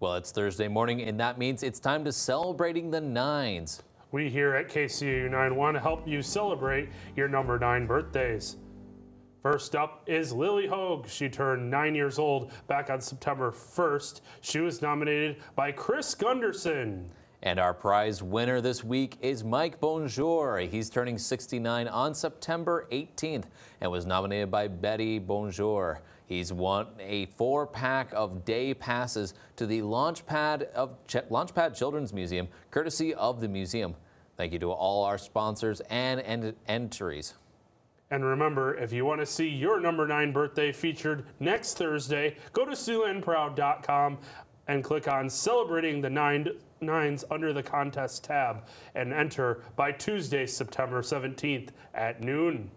Well, it's Thursday morning, and that means it's time to celebrating the nines. We here at KCAU 9 want to help you celebrate your number nine birthdays. First up is Lily Hogue. She turned nine years old back on September 1st. She was nominated by Chris Gunderson. And our prize winner this week is Mike Bonjour. He's turning 69 on September 18th and was nominated by Betty Bonjour. He's won a four pack of day passes to the Launchpad of Ch Launchpad Children's Museum, courtesy of the museum. Thank you to all our sponsors and ent entries. And remember, if you want to see your number nine birthday featured next Thursday, go to SiouxlandProud.com and click on Celebrating the Nine Nines under the Contest tab and enter by Tuesday, September 17th at noon.